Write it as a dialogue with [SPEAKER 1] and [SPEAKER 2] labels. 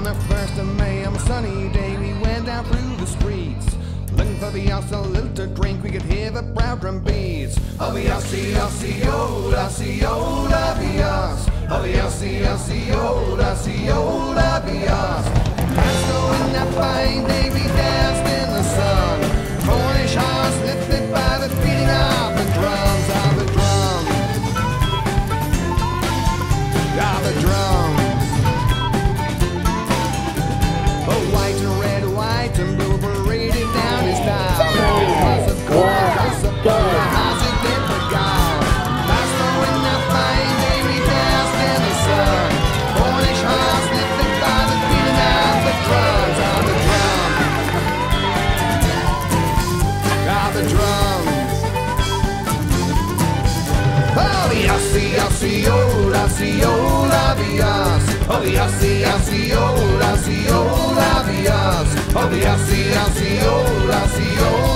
[SPEAKER 1] on the 1st of May, on a sunny day, we went out through the streets. Looking for the ocelot to drink, we could hear the proud drum beats. Oh the oceola, oceola, be us. Oh the oceola, oceola, be us. Pasco in that fine day, we danced in the sun. Cornish hearts lifted by the beating of the drums, of the drums, Of the drums. The drums. Oh, the Aussie, Aussie, old, Aussie, old, Avias. Oh, the Aussie, Aussie, old, Aussie, old, Avias. Oh, the Aussie, Aussie, old, Aussie, old,